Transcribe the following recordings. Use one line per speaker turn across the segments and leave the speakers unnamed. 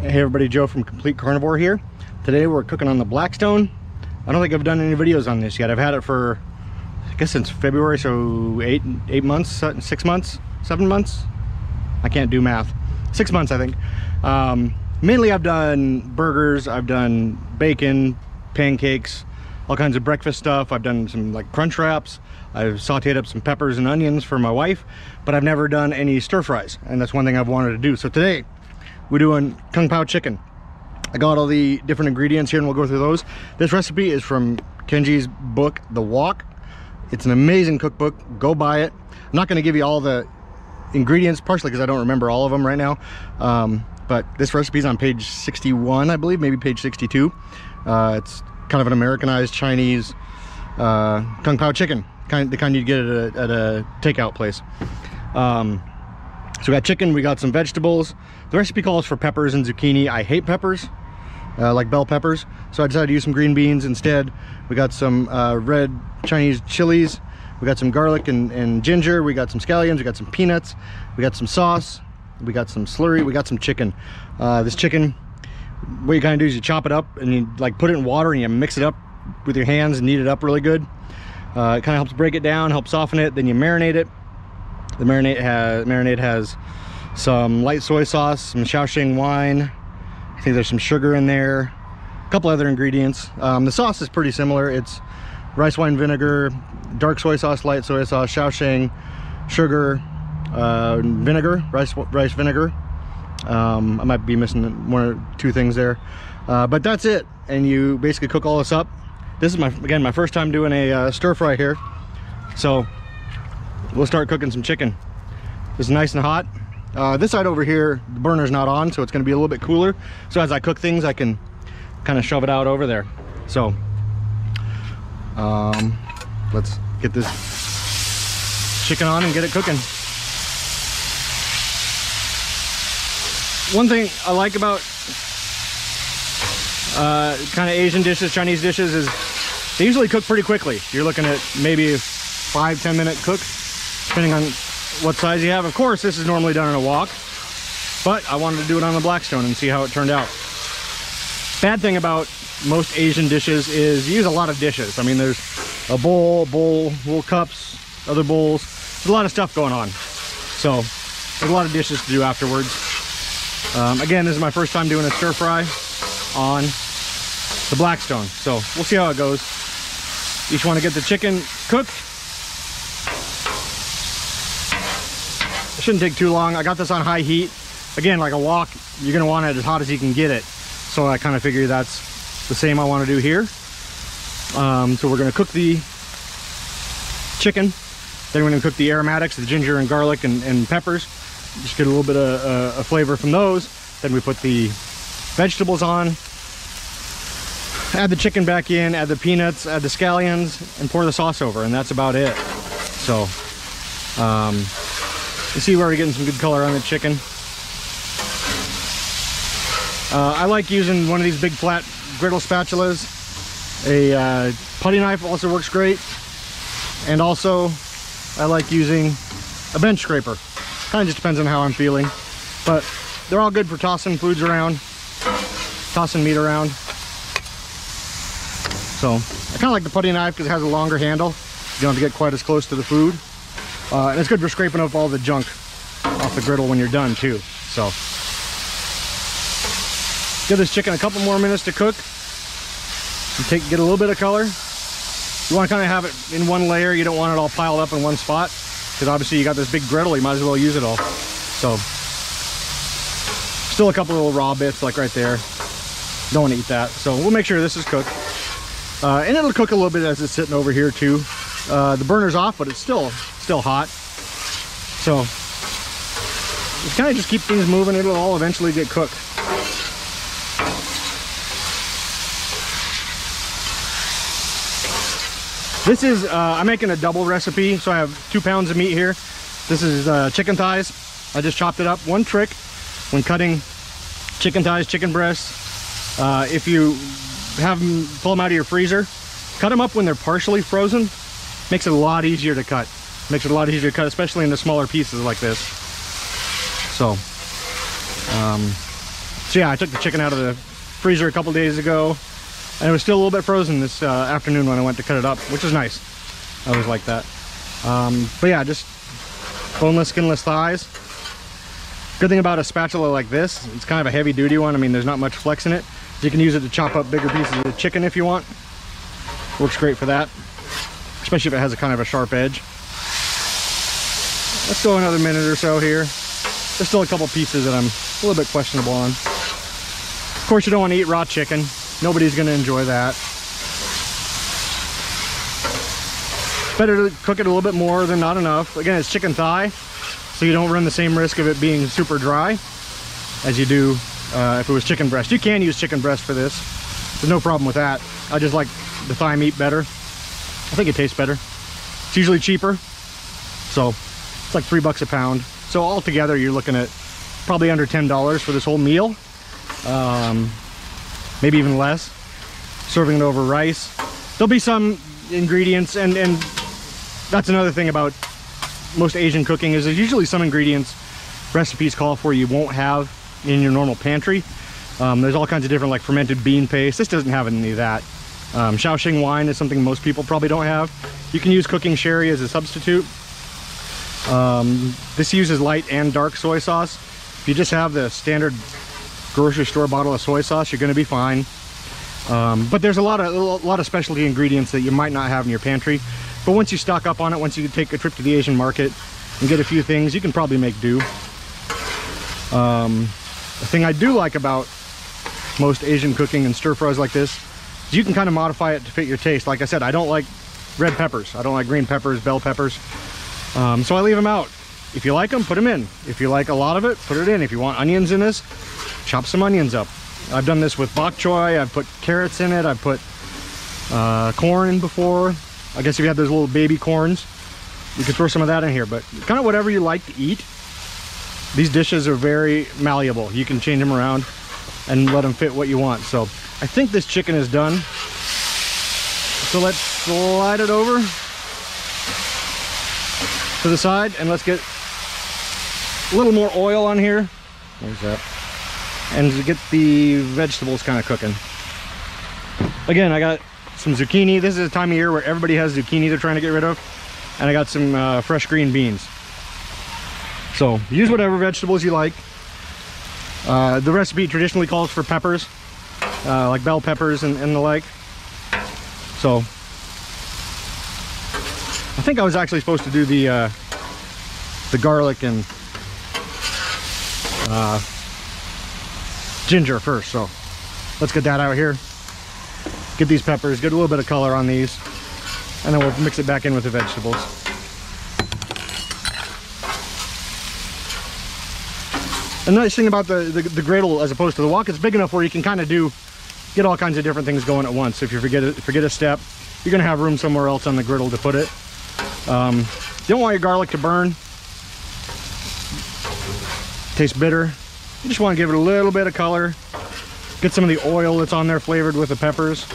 Hey everybody, Joe from Complete Carnivore here. Today we're cooking on the Blackstone. I don't think I've done any videos on this yet. I've had it for, I guess since February, so eight, eight months, six months, seven months? I can't do math. Six months, I think. Um, mainly I've done burgers, I've done bacon, pancakes, all kinds of breakfast stuff. I've done some like crunch wraps. I've sauteed up some peppers and onions for my wife, but I've never done any stir fries. And that's one thing I've wanted to do. So today we're doing Kung Pao chicken. I got all the different ingredients here and we'll go through those. This recipe is from Kenji's book, The Wok. It's an amazing cookbook. Go buy it. I'm not going to give you all the ingredients, partially because I don't remember all of them right now. Um, but this recipe is on page 61, I believe, maybe page 62. Uh, it's kind of an Americanized Chinese uh, Kung Pao chicken, kind the kind you'd get at a, at a takeout place. Um, so we got chicken, we got some vegetables. The recipe calls for peppers and zucchini. I hate peppers, uh, like bell peppers. So I decided to use some green beans instead. We got some uh, red Chinese chilies. We got some garlic and, and ginger. We got some scallions. We got some peanuts. We got some sauce. We got some slurry. We got some chicken. Uh, this chicken, what you kind of do is you chop it up and you like put it in water and you mix it up with your hands and knead it up really good. Uh, it kind of helps break it down, helps soften it. Then you marinate it the marinade has marinade has some light soy sauce, some Shaoxing wine. I think there's some sugar in there. A couple other ingredients. Um, the sauce is pretty similar. It's rice wine vinegar, dark soy sauce, light soy sauce, Shaoxing, sugar, uh, vinegar, rice rice vinegar. Um, I might be missing one or two things there, uh, but that's it. And you basically cook all this up. This is my again my first time doing a uh, stir fry here, so we'll start cooking some chicken. It's nice and hot. Uh, this side over here, the burner's not on, so it's gonna be a little bit cooler. So as I cook things, I can kind of shove it out over there. So, um, let's get this chicken on and get it cooking. One thing I like about uh, kind of Asian dishes, Chinese dishes is they usually cook pretty quickly. You're looking at maybe five, 10 minute cooks depending on what size you have. Of course, this is normally done in a wok, but I wanted to do it on the Blackstone and see how it turned out. Bad thing about most Asian dishes is you use a lot of dishes. I mean, there's a bowl, bowl, little cups, other bowls. There's a lot of stuff going on. So there's a lot of dishes to do afterwards. Um, again, this is my first time doing a stir fry on the Blackstone. So we'll see how it goes. You just want to get the chicken cooked It shouldn't take too long. I got this on high heat. Again, like a wok, you're gonna want it as hot as you can get it. So I kind of figure that's the same I want to do here. Um, so we're gonna cook the chicken. Then we're gonna cook the aromatics, the ginger and garlic and, and peppers. Just get a little bit of uh, a flavor from those. Then we put the vegetables on. Add the chicken back in, add the peanuts, add the scallions, and pour the sauce over, and that's about it. So, um, you see where we're getting some good color on the chicken. Uh, I like using one of these big flat griddle spatulas. A uh, putty knife also works great. And also, I like using a bench scraper. Kind of just depends on how I'm feeling. But they're all good for tossing foods around, tossing meat around. So I kind of like the putty knife because it has a longer handle. You don't have to get quite as close to the food. Uh, and it's good for scraping up all the junk off the griddle when you're done too. So give this chicken a couple more minutes to cook. Take get a little bit of color. You want to kind of have it in one layer. You don't want it all piled up in one spot because obviously you got this big griddle. You might as well use it all. So still a couple little raw bits like right there. Don't want to eat that. So we'll make sure this is cooked. Uh, and it'll cook a little bit as it's sitting over here too. Uh, the burner's off, but it's still still hot. So just kind of just keep things moving. It'll all eventually get cooked. This is, uh, I'm making a double recipe. So I have two pounds of meat here. This is uh, chicken thighs. I just chopped it up. One trick when cutting chicken thighs, chicken breasts, uh, if you have them, pull them out of your freezer, cut them up when they're partially frozen. Makes it a lot easier to cut. Makes it a lot easier to cut, especially in the smaller pieces like this. So, um, So yeah, I took the chicken out of the freezer a couple days ago and it was still a little bit frozen this uh, afternoon when I went to cut it up, which is nice. I always like that. Um, but yeah, just boneless, skinless thighs. Good thing about a spatula like this, it's kind of a heavy duty one. I mean, there's not much flex in it. You can use it to chop up bigger pieces of chicken if you want. Works great for that, especially if it has a kind of a sharp edge. Let's go another minute or so here. There's still a couple pieces that I'm a little bit questionable on. Of course, you don't want to eat raw chicken. Nobody's going to enjoy that. Better to cook it a little bit more than not enough. Again, it's chicken thigh, so you don't run the same risk of it being super dry as you do uh, if it was chicken breast. You can use chicken breast for this. There's no problem with that. I just like the thigh meat better. I think it tastes better. It's usually cheaper, so it's like three bucks a pound. So altogether, you're looking at probably under $10 for this whole meal. Um, maybe even less. Serving it over rice. There'll be some ingredients and, and that's another thing about most Asian cooking is there's usually some ingredients recipes call for you won't have in your normal pantry. Um, there's all kinds of different like fermented bean paste. This doesn't have any of that. Um, Shaoxing wine is something most people probably don't have. You can use cooking sherry as a substitute. Um, this uses light and dark soy sauce. If you just have the standard grocery store bottle of soy sauce, you're going to be fine. Um, but there's a lot of a lot of specialty ingredients that you might not have in your pantry. But once you stock up on it, once you take a trip to the Asian market and get a few things, you can probably make do. Um, the thing I do like about most Asian cooking and stir fries like this is you can kind of modify it to fit your taste. Like I said, I don't like red peppers. I don't like green peppers, bell peppers. Um, so I leave them out. If you like them, put them in. If you like a lot of it, put it in. If you want onions in this, chop some onions up. I've done this with bok choy. I've put carrots in it. I've put uh, corn in before. I guess if you have those little baby corns, you could throw some of that in here. But kind of whatever you like to eat. These dishes are very malleable. You can change them around and let them fit what you want. So I think this chicken is done. So let's slide it over to the side and let's get a little more oil on here. There's that and get the vegetables kind of cooking. Again, I got some zucchini. This is a time of year where everybody has zucchini they're trying to get rid of. And I got some uh, fresh green beans. So use whatever vegetables you like. Uh, the recipe traditionally calls for peppers, uh, like bell peppers and, and, the like. So I think I was actually supposed to do the uh, the garlic and uh, ginger first. So let's get that out here. Get these peppers, get a little bit of color on these, and then we'll mix it back in with the vegetables. The nice thing about the, the, the, griddle as opposed to the wok, it's big enough where you can kind of do, get all kinds of different things going at once. If you forget forget a step, you're gonna have room somewhere else on the griddle to put it. Um, don't want your garlic to burn. Tastes bitter. You just want to give it a little bit of color. Get some of the oil that's on there flavored with the peppers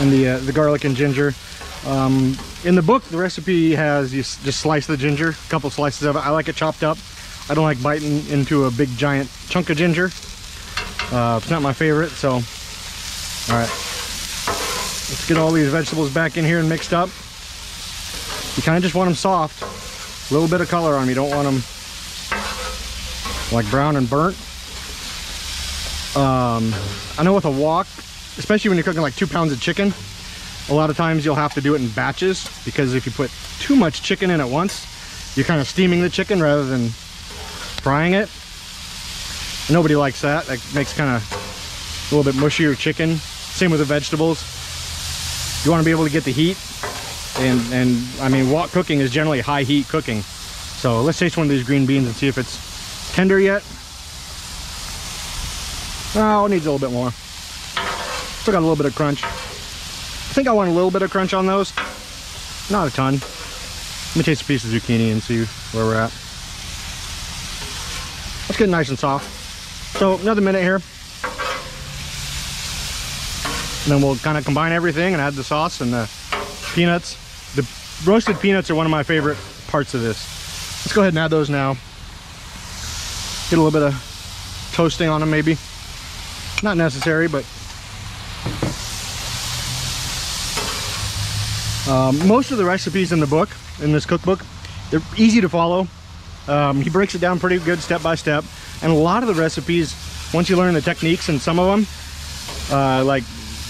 and the, uh, the garlic and ginger. Um, in the book, the recipe has you just slice the ginger, a couple slices of it. I like it chopped up. I don't like biting into a big giant chunk of ginger. Uh, it's not my favorite, so all right. Let's get all these vegetables back in here and mixed up. You kind of just want them soft. A little bit of color on them. You don't want them like brown and burnt. Um, I know with a wok, especially when you're cooking like two pounds of chicken, a lot of times you'll have to do it in batches because if you put too much chicken in at once, you're kind of steaming the chicken rather than frying it. Nobody likes that. That makes kind of a little bit mushier chicken. Same with the vegetables. You want to be able to get the heat and, and I mean, wok cooking is generally high heat cooking. So let's taste one of these green beans and see if it's tender yet. Oh, it needs a little bit more. Still got a little bit of crunch. I think I want a little bit of crunch on those. Not a ton. Let me taste a piece of zucchini and see where we're at. Let's get nice and soft. So another minute here. And then we'll kind of combine everything and add the sauce and the peanuts. Roasted peanuts are one of my favorite parts of this. Let's go ahead and add those now. Get a little bit of toasting on them maybe. Not necessary, but um, most of the recipes in the book, in this cookbook, they're easy to follow. Um, he breaks it down pretty good step by step. And a lot of the recipes, once you learn the techniques in some of them, uh, like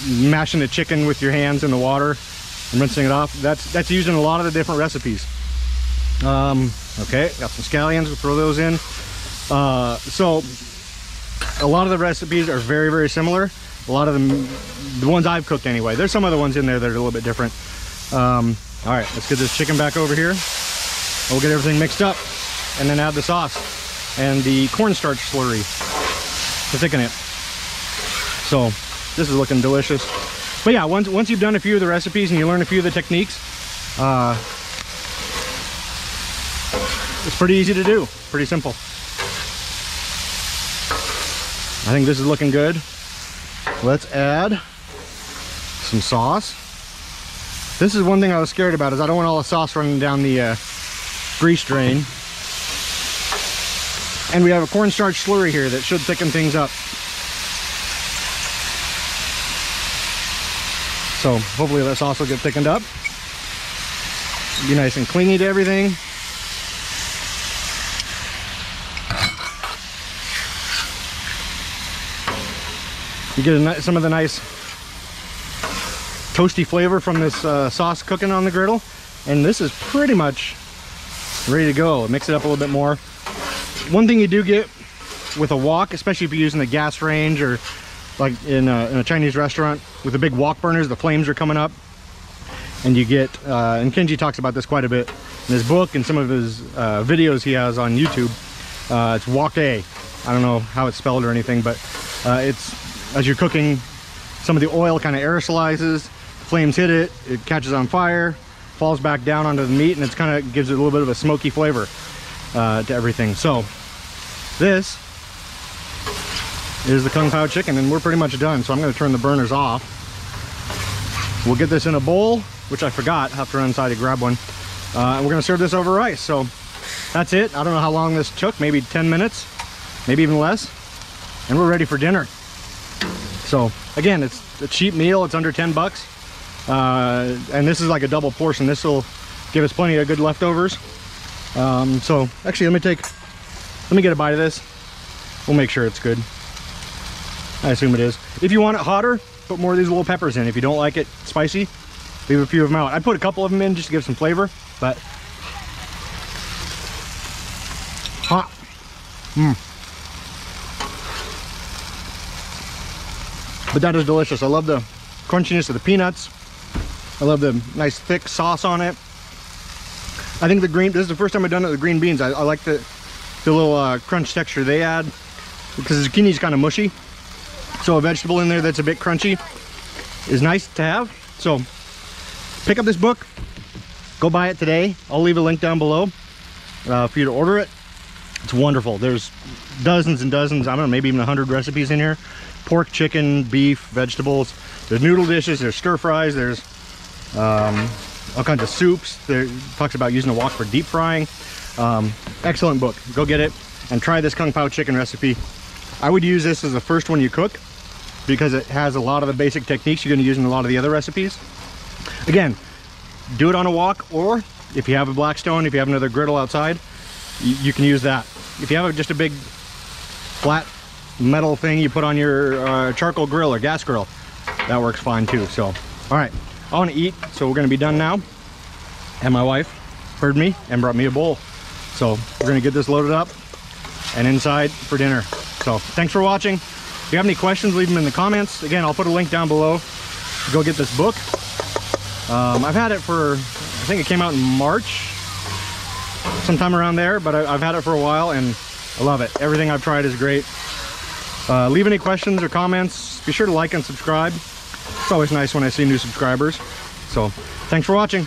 mashing the chicken with your hands in the water and rinsing it off, that's that's used in a lot of the different recipes. Um, okay, got some scallions, we'll throw those in. Uh, so a lot of the recipes are very, very similar. A lot of them, the ones I've cooked anyway. There's some other ones in there that are a little bit different. Um, all right, let's get this chicken back over here. We'll get everything mixed up and then add the sauce and the cornstarch slurry to thicken it. So this is looking delicious. But yeah, once, once you've done a few of the recipes and you learn a few of the techniques, uh, it's pretty easy to do, pretty simple. I think this is looking good. Let's add some sauce. This is one thing I was scared about is I don't want all the sauce running down the uh, grease drain. And we have a cornstarch slurry here that should thicken things up. So hopefully this also get thickened up. Be nice and clingy to everything. You get some of the nice toasty flavor from this uh, sauce cooking on the griddle. And this is pretty much ready to go. Mix it up a little bit more. One thing you do get with a wok, especially if you're using the gas range or like in a, in a Chinese restaurant with the big wok burners, the flames are coming up. And you get, uh, and Kenji talks about this quite a bit in his book and some of his uh, videos he has on YouTube. Uh, it's wok hei. I don't know how it's spelled or anything, but uh, it's as you're cooking, some of the oil kind of aerosolizes, flames hit it, it catches on fire, falls back down onto the meat, and it's kind of gives it a little bit of a smoky flavor uh, to everything. So this is the Kung Pao chicken, and we're pretty much done. So I'm going to turn the burners off. We'll get this in a bowl, which I forgot. I have to run inside to grab one. Uh, and we're going to serve this over rice. So that's it. I don't know how long this took. Maybe 10 minutes, maybe even less. And we're ready for dinner. So again, it's a cheap meal. It's under 10 bucks. Uh, and this is like a double portion. This will give us plenty of good leftovers. Um, so actually, let me take, let me get a bite of this. We'll make sure it's good. I assume it is. If you want it hotter, put more of these little peppers in. If you don't like it spicy, leave a few of them out. I put a couple of them in just to give some flavor, but hot. Mmm. But that is delicious. I love the crunchiness of the peanuts. I love the nice thick sauce on it. I think the green, this is the first time I've done it with green beans. I, I like the, the little uh, crunch texture they add because zucchini is kind of mushy. So a vegetable in there that's a bit crunchy is nice to have. So pick up this book, go buy it today. I'll leave a link down below uh, for you to order it. It's wonderful. There's dozens and dozens, I don't know, maybe even 100 recipes in here pork, chicken, beef, vegetables. There's noodle dishes, there's stir fries, there's um, all kinds of soups. There talks about using a wok for deep frying. Um, excellent book. Go get it and try this Kung Pao chicken recipe. I would use this as the first one you cook because it has a lot of the basic techniques you're going to use in a lot of the other recipes. Again, do it on a wok or if you have a Blackstone, if you have another griddle outside, you, you can use that. If you have just a big flat metal thing you put on your uh, charcoal grill or gas grill. That works fine too. So, all right, I want to eat, so we're going to be done now. And my wife heard me and brought me a bowl. So we're going to get this loaded up and inside for dinner. So thanks for watching. If you have any questions, leave them in the comments. Again, I'll put a link down below to go get this book. Um, I've had it for, I think it came out in March, sometime around there, but I, I've had it for a while and I love it. Everything I've tried is great. Uh, leave any questions or comments. Be sure to like and subscribe. It's always nice when I see new subscribers. So thanks for watching.